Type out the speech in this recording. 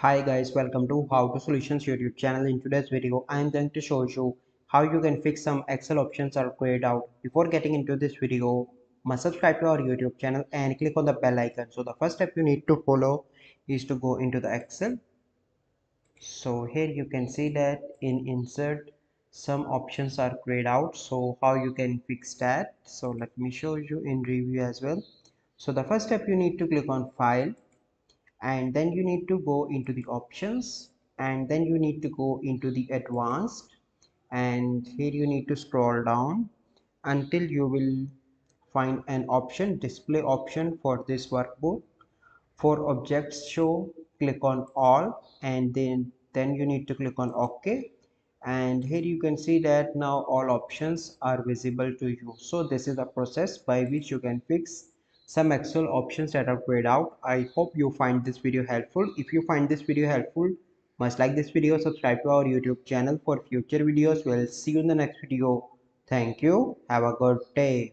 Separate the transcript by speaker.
Speaker 1: Hi guys, welcome to How to Solutions YouTube channel. In today's video, I am going to show you how you can fix some Excel options are grayed out. Before getting into this video, must subscribe to our YouTube channel and click on the bell icon. So the first step you need to follow is to go into the Excel. So here you can see that in insert some options are grayed out. So how you can fix that? So let me show you in review as well. So the first step you need to click on file and then you need to go into the options and then you need to go into the advanced and here you need to scroll down until you will find an option display option for this workbook. For objects show click on all and then then you need to click on ok. And here you can see that now all options are visible to you. So this is a process by which you can fix some excel options that are grayed out. I hope you find this video helpful. If you find this video helpful must like this video subscribe to our youtube channel for future videos. We'll see you in the next video. Thank you. Have a good day